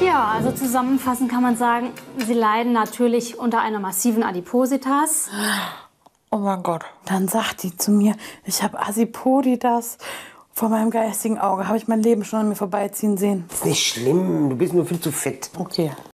Ja, also zusammenfassend kann man sagen, Sie leiden natürlich unter einer massiven Adipositas. Oh mein Gott. Dann sagt die zu mir, ich habe Asipoditas. Vor meinem geistigen Auge habe ich mein Leben schon an mir vorbeiziehen sehen. Ist nicht schlimm, du bist nur viel zu fett. Okay.